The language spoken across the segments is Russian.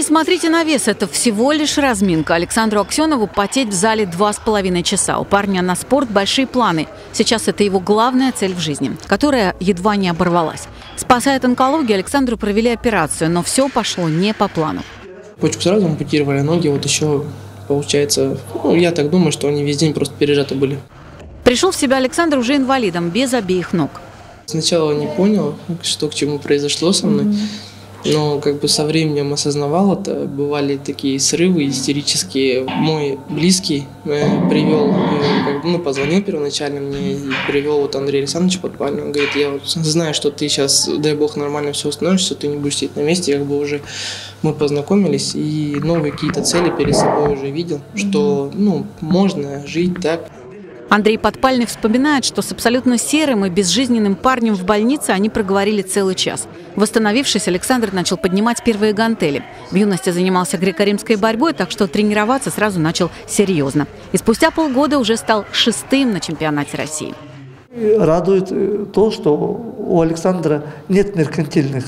Не смотрите на вес, это всего лишь разминка. Александру Аксенову потеть в зале два с половиной часа. У парня на спорт большие планы. Сейчас это его главная цель в жизни, которая едва не оборвалась. Спасая от онкологии, Александру провели операцию, но все пошло не по плану. Почку сразу ампутировали, ноги вот еще, получается, ну, я так думаю, что они весь день просто пережаты были. Пришел в себя Александр уже инвалидом, без обеих ног. Сначала не понял, что к чему произошло со мной. Но как бы со временем осознавал это, бывали такие срывы истерические. Мой близкий э, привел, э, как бы, ну, позвонил первоначально мне привел вот Андрей Александрович Подпальный. Он говорит, я вот знаю, что ты сейчас, дай бог, нормально все установишься, ты не будешь сидеть на месте, как бы уже мы познакомились и новые какие-то цели перед собой уже видел, что, ну, можно жить так. Андрей Подпальный вспоминает, что с абсолютно серым и безжизненным парнем в больнице они проговорили целый час. Восстановившись, Александр начал поднимать первые гантели. В юности занимался греко-римской борьбой, так что тренироваться сразу начал серьезно. И спустя полгода уже стал шестым на чемпионате России. Радует э, то, что у Александра нет меркантильных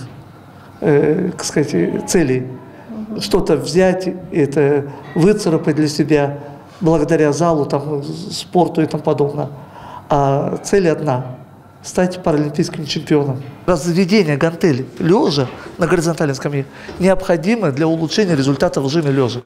э, сказать, целей. Что-то взять, это выцарапать для себя – благодаря залу, там, спорту и тому подобное. А цель одна – стать паралимпийским чемпионом. Разведение гантели лежа на горизонтальной скамье необходимо для улучшения результата в режиме лежа.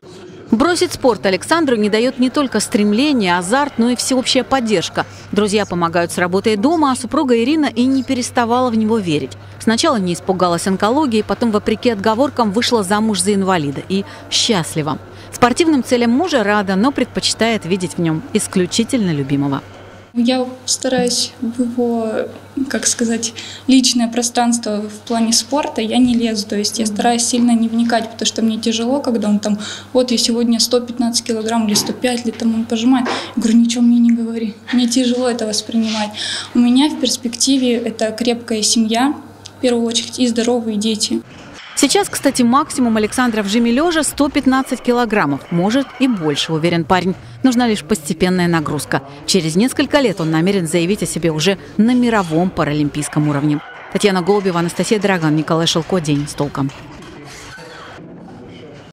Бросить спорт Александру не дает не только стремление, азарт, но и всеобщая поддержка. Друзья помогают с работой дома, а супруга Ирина и не переставала в него верить. Сначала не испугалась онкологии, потом, вопреки отговоркам, вышла замуж за инвалида. И счастлива. Спортивным целям мужа рада, но предпочитает видеть в нем исключительно любимого. Я стараюсь в его, как сказать, личное пространство в плане спорта я не лезу. То есть я стараюсь сильно не вникать, потому что мне тяжело, когда он там, вот я сегодня 115 килограмм или 105, или там он пожимает. Я говорю, ничего мне не говори. Мне тяжело это воспринимать. У меня в перспективе это крепкая семья, в первую очередь, и здоровые дети. Сейчас, кстати, максимум Александра в жиме лежа 115 килограммов. Может и больше, уверен парень. Нужна лишь постепенная нагрузка. Через несколько лет он намерен заявить о себе уже на мировом паралимпийском уровне. Татьяна Голубева, Анастасия Драган, Николай Шелко. День с толком.